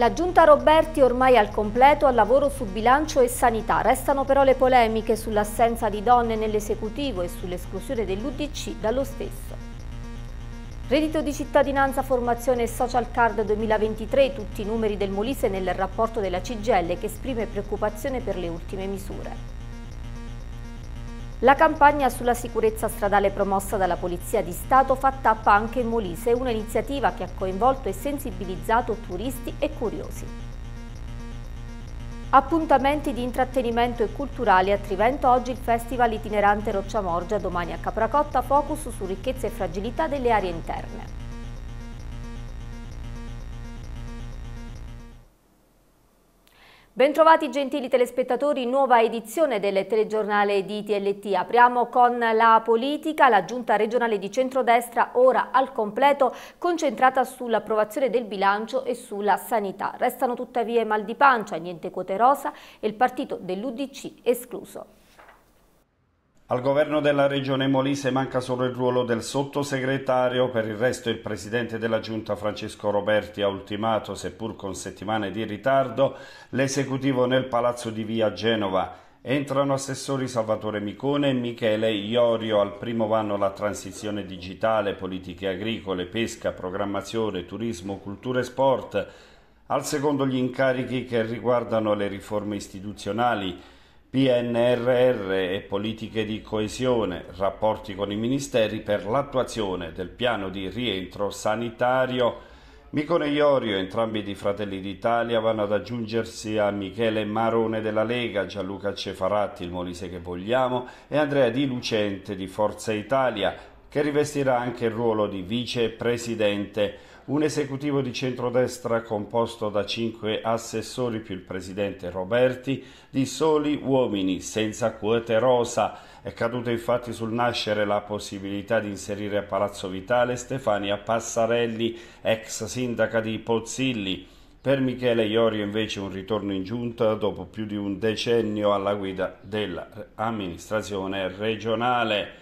La giunta Roberti ormai al completo al lavoro su bilancio e sanità. Restano però le polemiche sull'assenza di donne nell'esecutivo e sull'esclusione dell'UDC dallo stesso. Reddito di cittadinanza, formazione e social card 2023, tutti i numeri del Molise nel rapporto della CGL che esprime preoccupazione per le ultime misure. La campagna sulla sicurezza stradale promossa dalla Polizia di Stato fa tappa anche in Molise, un'iniziativa che ha coinvolto e sensibilizzato turisti e curiosi. Appuntamenti di intrattenimento e culturali a Trivento, oggi il Festival itinerante Rocciamorgia, domani a Capracotta, focus su ricchezza e fragilità delle aree interne. Bentrovati gentili telespettatori, nuova edizione del telegiornale di TLT. Apriamo con la politica, la giunta regionale di centrodestra ora al completo concentrata sull'approvazione del bilancio e sulla sanità. Restano tuttavia i mal di pancia, niente quote rosa e il partito dell'UDC escluso. Al governo della regione Molise manca solo il ruolo del sottosegretario, per il resto il presidente della giunta Francesco Roberti ha ultimato, seppur con settimane di ritardo, l'esecutivo nel palazzo di via Genova. Entrano assessori Salvatore Micone e Michele Iorio. Al primo vanno la transizione digitale, politiche agricole, pesca, programmazione, turismo, cultura e sport. Al secondo gli incarichi che riguardano le riforme istituzionali PNRR e politiche di coesione, rapporti con i ministeri per l'attuazione del piano di rientro sanitario. Micone Iorio, entrambi di Fratelli d'Italia, vanno ad aggiungersi a Michele Marone della Lega, Gianluca Cefaratti, il Molise che vogliamo, e Andrea Di Lucente di Forza Italia, che rivestirà anche il ruolo di vicepresidente un esecutivo di centrodestra composto da cinque assessori più il presidente Roberti, di soli uomini, senza quote rosa. È caduta infatti sul nascere la possibilità di inserire a Palazzo Vitale Stefania Passarelli, ex sindaca di Pozzilli. Per Michele Iorio invece un ritorno in giunta dopo più di un decennio alla guida dell'amministrazione regionale.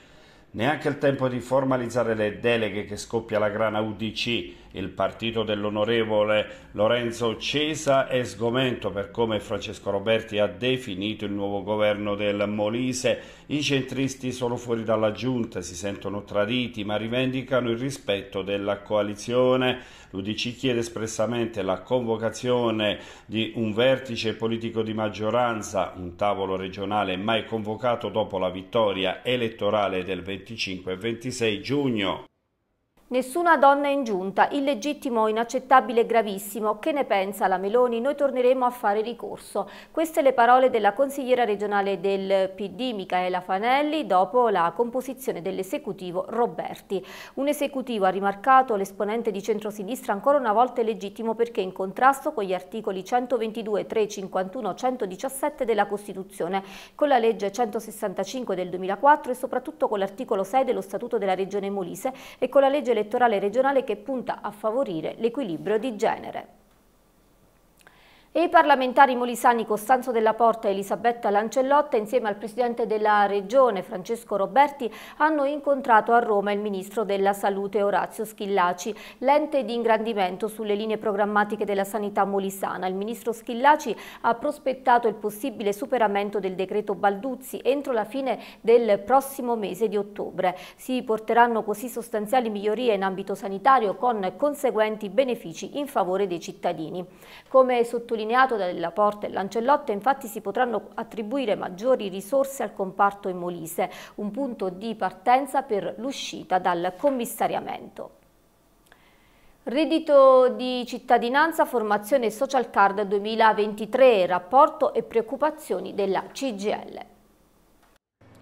Neanche il tempo di formalizzare le deleghe che scoppia la grana UDC il partito dell'onorevole Lorenzo Cesa è sgomento per come Francesco Roberti ha definito il nuovo governo del Molise. I centristi sono fuori dalla giunta, si sentono traditi ma rivendicano il rispetto della coalizione. L'UDC chiede espressamente la convocazione di un vertice politico di maggioranza, un tavolo regionale mai convocato dopo la vittoria elettorale del 25 e 26 giugno. Nessuna donna in giunta, illegittimo, inaccettabile e gravissimo. Che ne pensa la Meloni? Noi torneremo a fare ricorso. Queste le parole della consigliera regionale del PD, Michaela Fanelli, dopo la composizione dell'esecutivo Roberti. Un esecutivo, ha rimarcato l'esponente di centrosinistra, ancora una volta illegittimo perché in contrasto con gli articoli 122, 3, 51, 117 della Costituzione, con la legge 165 del 2004 e soprattutto con l'articolo 6 dello Statuto della Regione Molise e con la legge elettorale regionale che punta a favorire l'equilibrio di genere. E i parlamentari molisani Costanzo della Porta e Elisabetta Lancellotta insieme al Presidente della Regione Francesco Roberti hanno incontrato a Roma il Ministro della Salute Orazio Schillaci, l'ente di ingrandimento sulle linee programmatiche della sanità molisana. Il Ministro Schillaci ha prospettato il possibile superamento del decreto Balduzzi entro la fine del prossimo mese di ottobre. Si porteranno così sostanziali migliorie in ambito sanitario con conseguenti benefici in favore dei cittadini. Come sottolineato sottolineato dalla Porta e Lancellotte, infatti si potranno attribuire maggiori risorse al comparto in Molise, un punto di partenza per l'uscita dal commissariamento. Reddito di cittadinanza, formazione social card 2023, rapporto e preoccupazioni della CGL.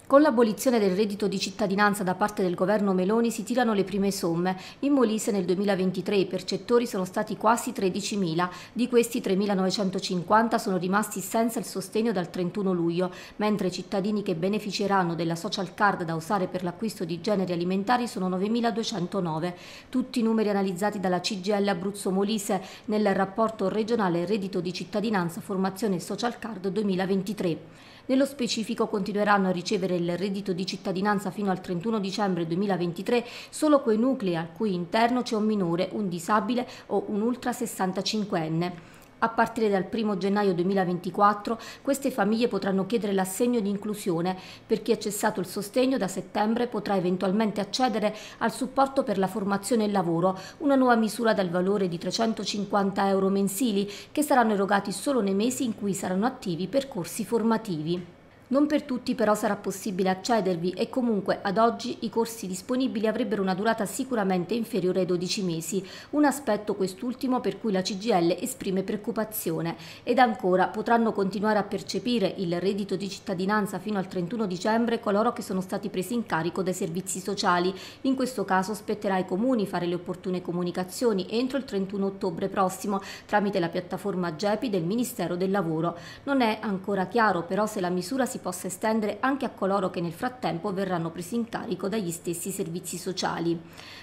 Con l'abolizione del reddito di cittadinanza da parte del governo Meloni si tirano le prime somme. In Molise nel 2023 i percettori sono stati quasi 13.000, di questi 3.950 sono rimasti senza il sostegno dal 31 luglio, mentre i cittadini che beneficeranno della social card da usare per l'acquisto di generi alimentari sono 9.209. Tutti i numeri analizzati dalla CGL Abruzzo Molise nel rapporto regionale reddito di cittadinanza formazione social card 2023. Nello specifico continueranno a ricevere il reddito di cittadinanza fino al 31 dicembre 2023 solo quei nuclei al cui interno c'è un minore, un disabile o un ultra 65enne. A partire dal 1 gennaio 2024 queste famiglie potranno chiedere l'assegno di inclusione. Per chi ha cessato il sostegno da settembre potrà eventualmente accedere al supporto per la formazione e il lavoro, una nuova misura dal valore di 350 euro mensili che saranno erogati solo nei mesi in cui saranno attivi percorsi formativi. Non per tutti però sarà possibile accedervi e comunque ad oggi i corsi disponibili avrebbero una durata sicuramente inferiore ai 12 mesi, un aspetto quest'ultimo per cui la CGL esprime preoccupazione ed ancora potranno continuare a percepire il reddito di cittadinanza fino al 31 dicembre coloro che sono stati presi in carico dai servizi sociali. In questo caso spetterà ai comuni fare le opportune comunicazioni entro il 31 ottobre prossimo tramite la piattaforma GEPI del Ministero del Lavoro. Non è ancora chiaro però se la misura si si possa estendere anche a coloro che nel frattempo verranno presi in carico dagli stessi servizi sociali.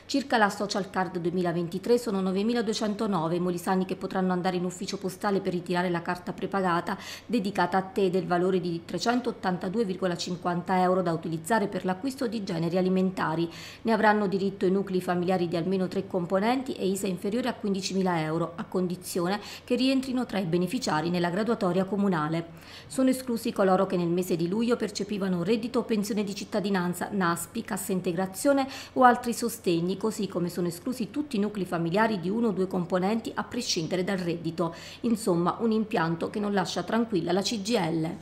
Circa la Social Card 2023 sono 9.209 i molisani che potranno andare in ufficio postale per ritirare la carta prepagata dedicata a te del valore di 382,50 euro da utilizzare per l'acquisto di generi alimentari. Ne avranno diritto i nuclei familiari di almeno tre componenti e ISA inferiore a 15.000 euro, a condizione che rientrino tra i beneficiari nella graduatoria comunale. Sono esclusi coloro che nel mese mese di luglio percepivano reddito o pensione di cittadinanza, NASPI, cassa integrazione o altri sostegni, così come sono esclusi tutti i nuclei familiari di uno o due componenti a prescindere dal reddito. Insomma, un impianto che non lascia tranquilla la CGL.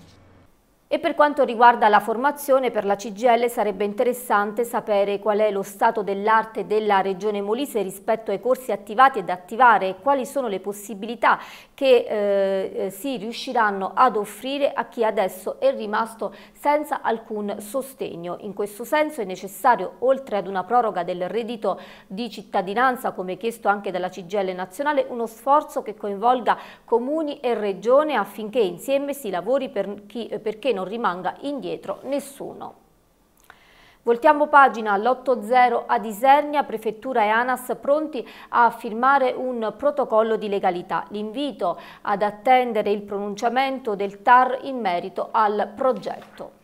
E per quanto riguarda la formazione, per la CGL sarebbe interessante sapere qual è lo stato dell'arte della Regione Molise rispetto ai corsi attivati ed attivare e quali sono le possibilità che eh, si riusciranno ad offrire a chi adesso è rimasto senza alcun sostegno. In questo senso è necessario, oltre ad una proroga del reddito di cittadinanza, come chiesto anche dalla CGL nazionale, uno sforzo che coinvolga comuni e regione affinché insieme si lavori per chi, perché non non rimanga indietro nessuno. Voltiamo pagina all'8.0 ad Isernia, Prefettura e ANAS pronti a firmare un protocollo di legalità. L'invito ad attendere il pronunciamento del TAR in merito al progetto.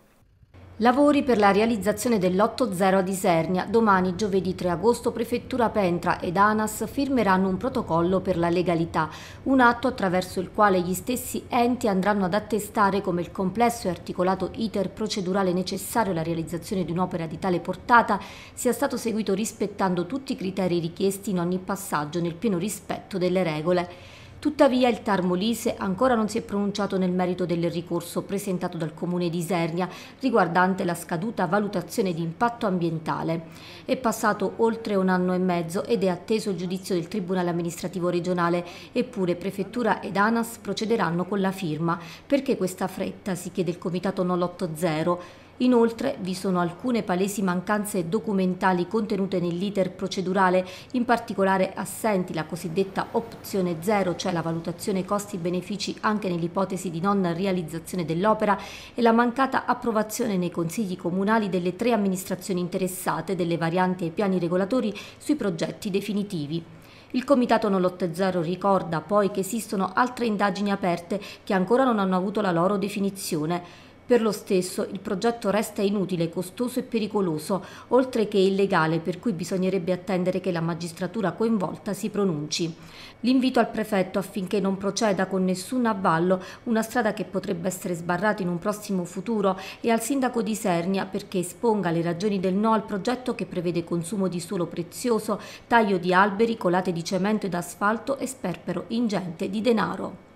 Lavori per la realizzazione dell'8-0 ad Isernia. Domani, giovedì 3 agosto, Prefettura Pentra ed ANAS firmeranno un protocollo per la legalità, un atto attraverso il quale gli stessi enti andranno ad attestare come il complesso e articolato iter procedurale necessario alla realizzazione di un'opera di tale portata sia stato seguito rispettando tutti i criteri richiesti in ogni passaggio nel pieno rispetto delle regole. Tuttavia il TAR Molise ancora non si è pronunciato nel merito del ricorso presentato dal Comune di Isernia riguardante la scaduta valutazione di impatto ambientale. È passato oltre un anno e mezzo ed è atteso il giudizio del Tribunale amministrativo regionale, eppure Prefettura ed ANAS procederanno con la firma. Perché questa fretta, si chiede il Comitato 980. Inoltre vi sono alcune palesi mancanze documentali contenute nell'iter procedurale, in particolare assenti la cosiddetta opzione zero, cioè la valutazione costi-benefici anche nell'ipotesi di non realizzazione dell'opera e la mancata approvazione nei consigli comunali delle tre amministrazioni interessate delle varianti ai piani regolatori sui progetti definitivi. Il Comitato 980 ricorda poi che esistono altre indagini aperte che ancora non hanno avuto la loro definizione. Per lo stesso il progetto resta inutile, costoso e pericoloso, oltre che illegale, per cui bisognerebbe attendere che la magistratura coinvolta si pronunci. L'invito al prefetto affinché non proceda con nessun avvallo una strada che potrebbe essere sbarrata in un prossimo futuro e al sindaco di Sernia perché esponga le ragioni del no al progetto che prevede consumo di suolo prezioso, taglio di alberi, colate di cemento ed asfalto e sperpero ingente di denaro.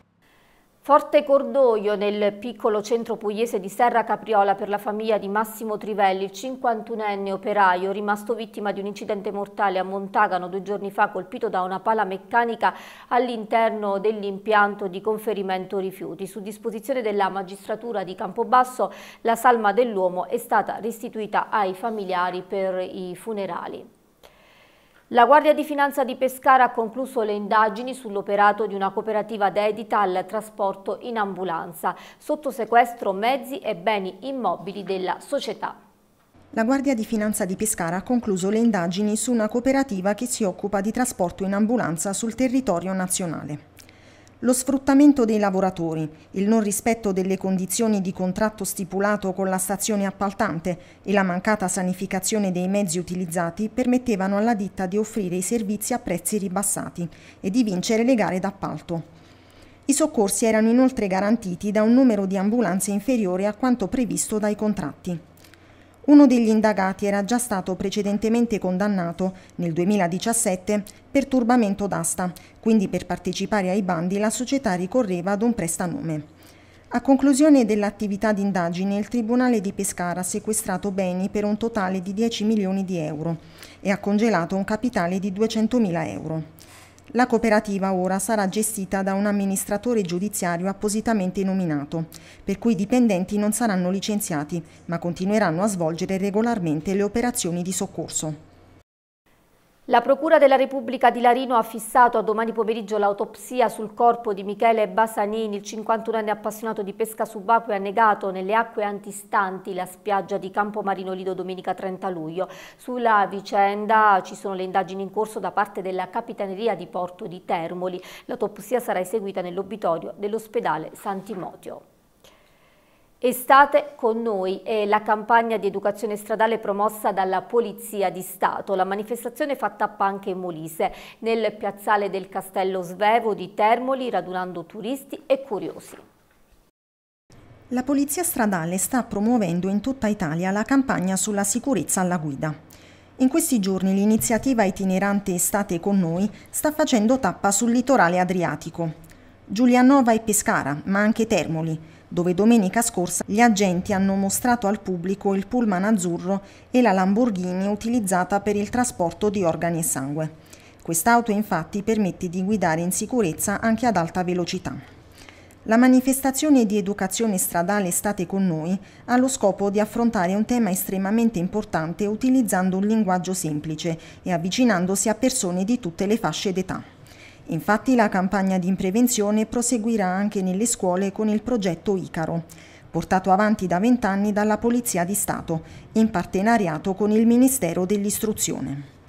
Forte cordoglio nel piccolo centro pugliese di Serra Capriola per la famiglia di Massimo Trivelli, il 51enne operaio rimasto vittima di un incidente mortale a Montagano due giorni fa colpito da una pala meccanica all'interno dell'impianto di conferimento rifiuti. Su disposizione della magistratura di Campobasso la salma dell'uomo è stata restituita ai familiari per i funerali. La Guardia di Finanza di Pescara ha concluso le indagini sull'operato di una cooperativa dedita al trasporto in ambulanza, sotto sequestro mezzi e beni immobili della società. La Guardia di Finanza di Pescara ha concluso le indagini su una cooperativa che si occupa di trasporto in ambulanza sul territorio nazionale. Lo sfruttamento dei lavoratori, il non rispetto delle condizioni di contratto stipulato con la stazione appaltante e la mancata sanificazione dei mezzi utilizzati permettevano alla ditta di offrire i servizi a prezzi ribassati e di vincere le gare d'appalto. I soccorsi erano inoltre garantiti da un numero di ambulanze inferiore a quanto previsto dai contratti. Uno degli indagati era già stato precedentemente condannato nel 2017 per turbamento d'asta, quindi per partecipare ai bandi la società ricorreva ad un prestanome. A conclusione dell'attività di indagine, il Tribunale di Pescara ha sequestrato beni per un totale di 10 milioni di euro e ha congelato un capitale di 200 mila euro. La cooperativa ora sarà gestita da un amministratore giudiziario appositamente nominato, per cui i dipendenti non saranno licenziati, ma continueranno a svolgere regolarmente le operazioni di soccorso. La Procura della Repubblica di Larino ha fissato a domani pomeriggio l'autopsia sul corpo di Michele Basanini, il 51enne appassionato di pesca subacquea annegato nelle acque antistanti la spiaggia di Campo Marino Lido domenica 30 luglio. Sulla vicenda ci sono le indagini in corso da parte della Capitaneria di Porto di Termoli. L'autopsia sarà eseguita nell'obitorio dell'ospedale San Timoteo. Estate con noi è la campagna di educazione stradale promossa dalla Polizia di Stato. La manifestazione fa tappa anche in Molise, nel piazzale del Castello Svevo di Termoli, radunando turisti e curiosi. La Polizia Stradale sta promuovendo in tutta Italia la campagna sulla sicurezza alla guida. In questi giorni l'iniziativa itinerante Estate con noi sta facendo tappa sul litorale adriatico. Giulianova e Pescara, ma anche Termoli, dove domenica scorsa gli agenti hanno mostrato al pubblico il pullman azzurro e la Lamborghini utilizzata per il trasporto di organi e sangue. Quest'auto infatti permette di guidare in sicurezza anche ad alta velocità. La manifestazione di educazione stradale State con noi ha lo scopo di affrontare un tema estremamente importante utilizzando un linguaggio semplice e avvicinandosi a persone di tutte le fasce d'età. Infatti la campagna di prevenzione proseguirà anche nelle scuole con il progetto Icaro, portato avanti da vent'anni dalla Polizia di Stato, in partenariato con il Ministero dell'Istruzione.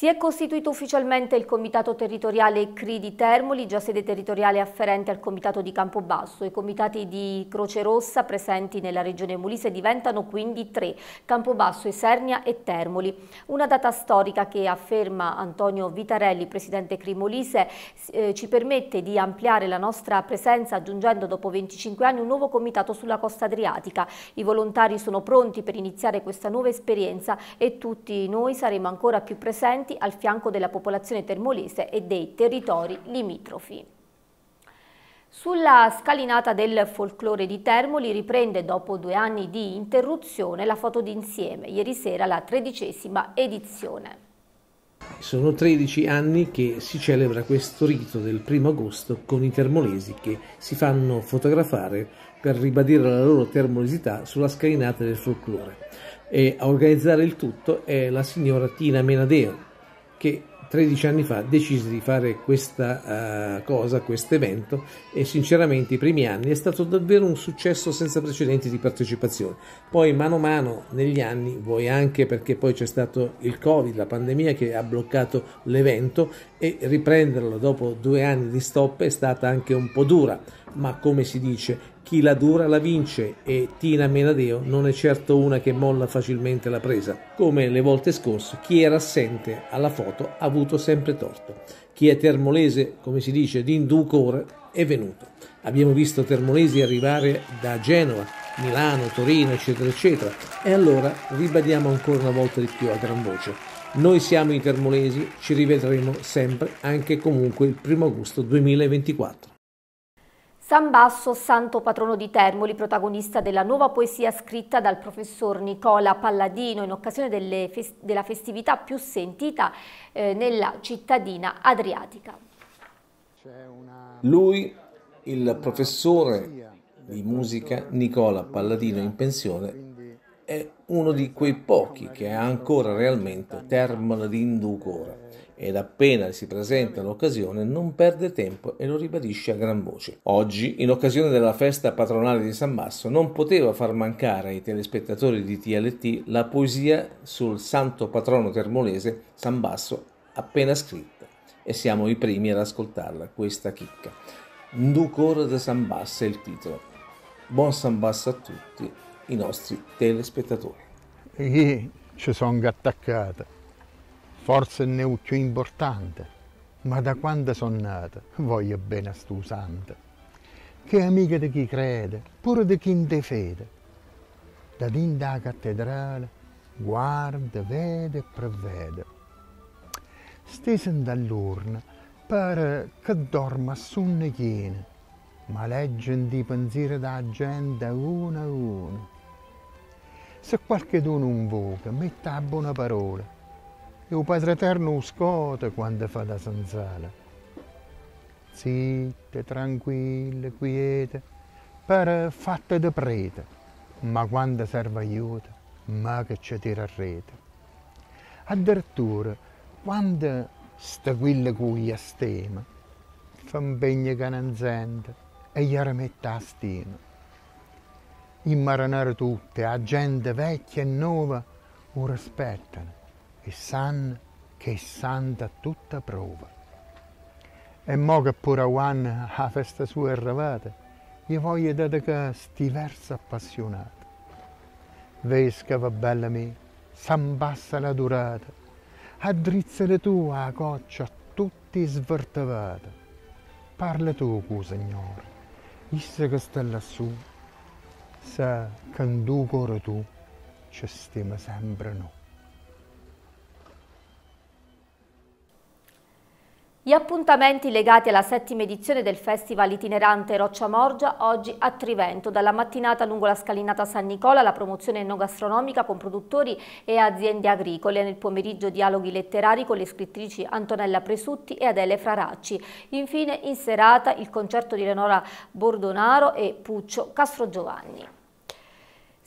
Si è costituito ufficialmente il Comitato Territoriale CRI di Termoli, già sede territoriale afferente al Comitato di Campobasso. I comitati di Croce Rossa presenti nella regione Molise diventano quindi tre, Campobasso, Esernia e Termoli. Una data storica che, afferma Antonio Vitarelli, presidente CRI Molise, eh, ci permette di ampliare la nostra presenza aggiungendo dopo 25 anni un nuovo comitato sulla costa adriatica. I volontari sono pronti per iniziare questa nuova esperienza e tutti noi saremo ancora più presenti presenti al fianco della popolazione termolese e dei territori limitrofi. Sulla scalinata del folklore di Termoli riprende dopo due anni di interruzione la foto d'insieme, ieri sera la tredicesima edizione. Sono 13 anni che si celebra questo rito del primo agosto con i termolesi che si fanno fotografare per ribadire la loro termolesità sulla scalinata del folklore. E a organizzare il tutto è la signora Tina Menadeo, che 13 anni fa decise di fare questa uh, cosa, questo evento e sinceramente i primi anni è stato davvero un successo senza precedenti di partecipazione. Poi mano a mano negli anni, vuoi anche perché poi c'è stato il Covid, la pandemia che ha bloccato l'evento e riprenderlo dopo due anni di stop è stata anche un po' dura, ma come si dice chi la dura la vince e Tina Menadeo non è certo una che molla facilmente la presa. Come le volte scorse, chi era assente alla foto ha avuto sempre torto. Chi è termolese, come si dice, d'inducore, è venuto. Abbiamo visto termolesi arrivare da Genova, Milano, Torino, eccetera, eccetera. E allora ribadiamo ancora una volta di più a gran voce. Noi siamo i termolesi, ci rivedremo sempre, anche comunque il primo agosto 2024. San Basso, santo patrono di Termoli, protagonista della nuova poesia scritta dal professor Nicola Palladino in occasione fest della festività più sentita eh, nella cittadina adriatica. Lui, il professore di musica Nicola Palladino in pensione, è uno di quei pochi che ha ancora realmente Termoli di ed appena si presenta l'occasione non perde tempo e lo ribadisce a gran voce. Oggi, in occasione della festa patronale di San Basso, non poteva far mancare ai telespettatori di TLT la poesia sul santo patrono termolese San Basso appena scritta e siamo i primi ad ascoltarla, questa chicca. Nducor de San Basso è il titolo. Buon San Basso a tutti i nostri telespettatori. Io ci sono attaccata forse ne è più importante, ma da quando sono nata voglio bene a stu santo, che è amica di chi crede, pure di chi non fede. Da dinda la cattedrale guarda, vede e prevede. Stesen dall'urna pare che dorma a sonno chiene, ma leggen i pensieri da gente uno a uno. Se qualcuno non voca, metta a buona parola e il Padre Eterno scote quando fa da zanzala. Zitte, tranquille, quiete, per fatte di prete, ma quando serve aiuto, ma che ci tira a rete. Addirittura, quando sta quella cui stima, fa impegno che non e gli rimette a stima. Immaranare tutte, a gente vecchia e nuova, lo rispettano e sanno che è santa tutta prova. E mo che pure Juan a festa sua è arrivata, io voglio dedicare sti versi appassionati. Vescova bella mia, s'abbassa la durata, addrizzale tu a coccia tutti svertavata. Parla tu, cu Signore, issa che sta lassù, sa che in tu cuore tu ci stiamo sempre noi. Gli appuntamenti legati alla settima edizione del Festival itinerante Roccia Morgia oggi a Trivento, dalla mattinata lungo la scalinata San Nicola la promozione enogastronomica con produttori e aziende agricole, nel pomeriggio dialoghi letterari con le scrittrici Antonella Presutti e Adele Fraracci, infine in serata il concerto di Leonora Bordonaro e Puccio Castrogiovanni.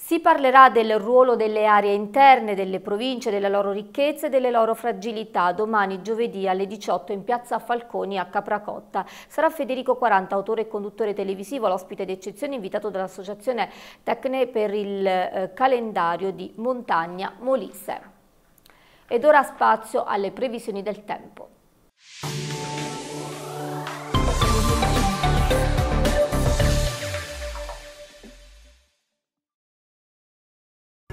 Si parlerà del ruolo delle aree interne delle province, delle loro ricchezze e delle loro fragilità domani giovedì alle 18 in piazza Falconi a Capracotta. Sarà Federico 40, autore e conduttore televisivo, l'ospite d'eccezione invitato dall'associazione Tecne per il eh, calendario di Montagna Molise. Ed ora spazio alle previsioni del tempo.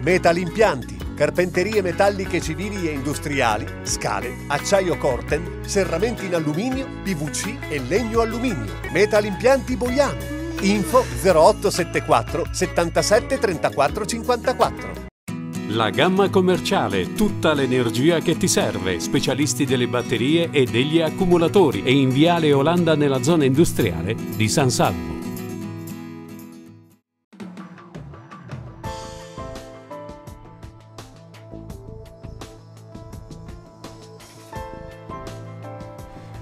Metalimpianti, carpenterie metalliche civili e industriali, scale, acciaio corten, serramenti in alluminio, PVC e legno alluminio. Metalimpianti Boiano. Info 0874 77 34 54. La gamma commerciale, tutta l'energia che ti serve, specialisti delle batterie e degli accumulatori e in Viale Olanda nella zona industriale di San Salvo.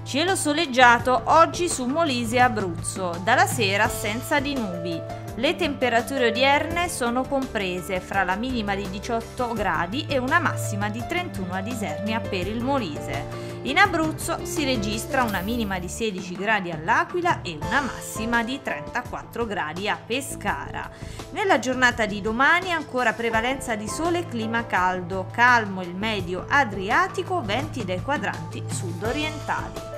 Cielo soleggiato oggi su Molise e Abruzzo, dalla sera senza di nubi. Le temperature odierne sono comprese fra la minima di 18 gradi e una massima di 31 ad Isernia per il Molise. In Abruzzo si registra una minima di 16 gradi all'Aquila e una massima di 34 gradi a Pescara. Nella giornata di domani ancora prevalenza di sole e clima caldo, calmo il medio Adriatico, venti dai quadranti sud-orientali.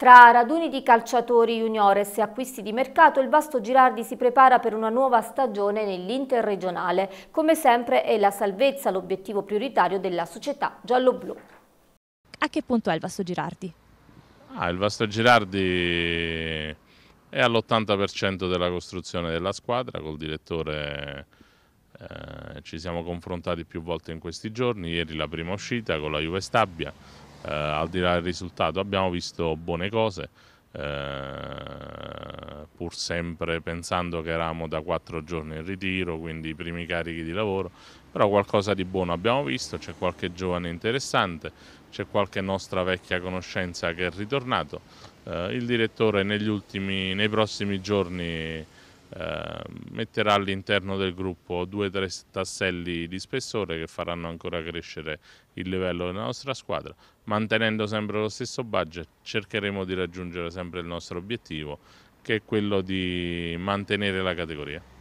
Tra raduni di calciatori juniores e acquisti di mercato, il Vasto Girardi si prepara per una nuova stagione nell'Interregionale. Come sempre è la salvezza l'obiettivo prioritario della società giallo-blu. A che punto è il Vasto Girardi? Ah, il Vasto Girardi è all'80% della costruzione della squadra, col direttore eh, ci siamo confrontati più volte in questi giorni, ieri la prima uscita con la Juve Stabia, eh, al di là del risultato abbiamo visto buone cose, eh, pur sempre pensando che eravamo da quattro giorni in ritiro, quindi i primi carichi di lavoro, però qualcosa di buono abbiamo visto, c'è qualche giovane interessante, c'è qualche nostra vecchia conoscenza che è ritornato. Eh, il direttore negli ultimi, nei prossimi giorni metterà all'interno del gruppo due o tre tasselli di spessore che faranno ancora crescere il livello della nostra squadra. Mantenendo sempre lo stesso budget cercheremo di raggiungere sempre il nostro obiettivo che è quello di mantenere la categoria.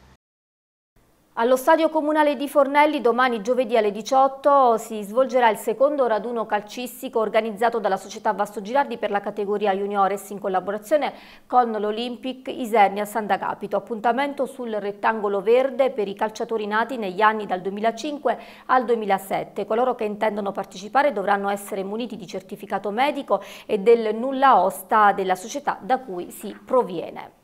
Allo stadio comunale di Fornelli domani giovedì alle 18 si svolgerà il secondo raduno calcistico organizzato dalla società Vasto Girardi per la categoria juniores in collaborazione con l'Olympic Isernia Sant'Agapito. Appuntamento sul rettangolo verde per i calciatori nati negli anni dal 2005 al 2007. Coloro che intendono partecipare dovranno essere muniti di certificato medico e del nulla osta della società da cui si proviene.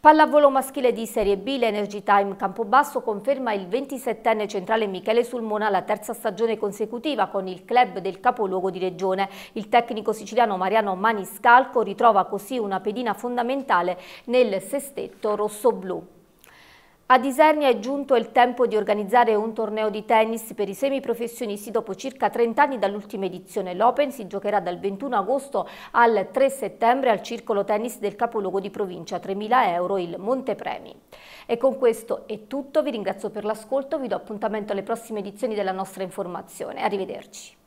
Pallavolo maschile di Serie B, l'Energy Time Campobasso conferma il 27enne centrale Michele Sulmona alla terza stagione consecutiva con il club del capoluogo di regione. Il tecnico siciliano Mariano Maniscalco ritrova così una pedina fondamentale nel sestetto rosso-blu. A Isernia è giunto il tempo di organizzare un torneo di tennis per i semiprofessionisti dopo circa 30 anni dall'ultima edizione. L'Open si giocherà dal 21 agosto al 3 settembre al Circolo Tennis del capoluogo di provincia, 3.000 euro il montepremi. E con questo è tutto, vi ringrazio per l'ascolto, vi do appuntamento alle prossime edizioni della nostra informazione. Arrivederci.